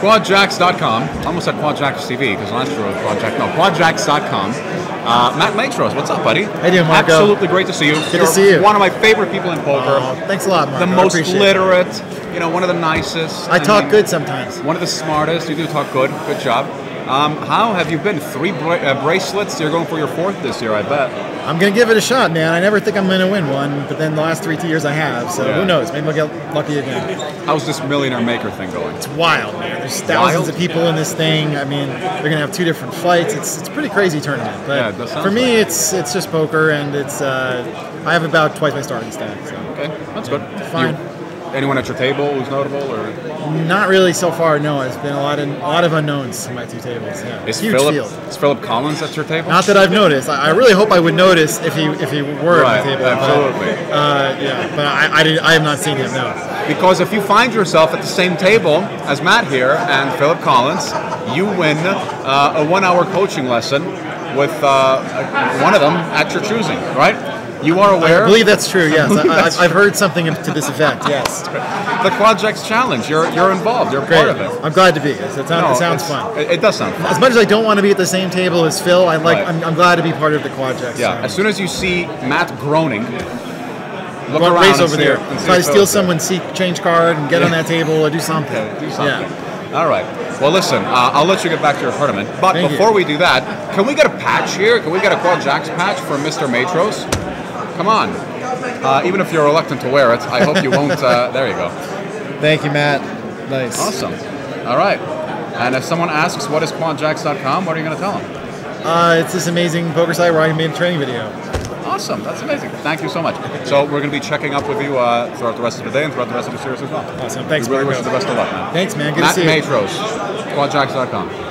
Quadjacks.com. Almost said Quadjacks TV because last year was Quadjacks. No, Quadjacks.com. Uh, Matt Matros, what's up, buddy? Hey, you doing, Marco? Absolutely great to see you. Good You're to see you. One of my favorite people in poker. Oh, thanks a lot, Marco. the I most appreciate it. literate. You know, one of the nicest. I talk mean, good sometimes. One of the smartest. You do talk good. Good job. Um, how have you been? Three bra- uh, bracelets. You're going for your fourth this year, I bet. I'm gonna give it a shot, man. I never think I'm gonna win one, but then the last three two years I have. So Yeah. who knows? Maybe I'll get lucky again. How's this millionaire maker thing going? It's wild, man. There's thousands Wild? of people in this thing. I mean, they're gonna have two different fights. It's it's a pretty crazy tournament. But Yeah, for me, like it's it's just poker, and it's uh, I have about twice my starting stack. So Okay, that's good. Fine. You- anyone at your table who's notable, or not really so far. No, it's been a lot of a lot of unknowns in my two tables. Yeah, is huge Philip field. is Philip Collins at your table? Not that I've noticed. I I really hope I would notice if he if he were Right, at the table. but, absolutely. uh, yeah, but I I, did, I have not seen him. No. Because if you find yourself at the same table as Matt here and Philip Collins, you win uh, a one-hour coaching lesson with uh, one of them at your choosing, right? You are aware. I believe that's true. Yes, believe I, that's I, I've heard something to this effect. Yes. the Quadjacks Challenge. You're you're involved. You're Great. part of it. I'm glad to be. It sounds, No, it sounds fun. It, it does sound fun. As much as I don't want to be at the same table as Phil, I like. Right. I'm, I'm glad to be part of the Quadjacks. Yeah. As soon as you see Matt groaning, look Run around race and over see there. if- and see Try to steal there. someone's seat change card and get on that table or do something. Okay, do something. Yeah. All right. Well, listen, uh, I'll let you get back to your tournament. But Thank before you. we do that, can we get a patch here? Can we get a Quad Jacks patch for Mr. Matros? Come on. Uh, even if you're reluctant to wear it, I hope you won't. Uh, there you go. Thank you, Matt. Nice. Awesome. All right. And if someone asks what is quadjacks.com, what are you going to tell them? Uh, it's this amazing poker site where I made a training video. Awesome. That's amazing. Thank you so much. So we're going to be checking up with you uh, throughout the rest of the day and throughout the rest of the series as well. Awesome. Thanks, We really wish you the best of luck, man. Thanks, man. Good Matt to see you. Matros, quadjacks.com.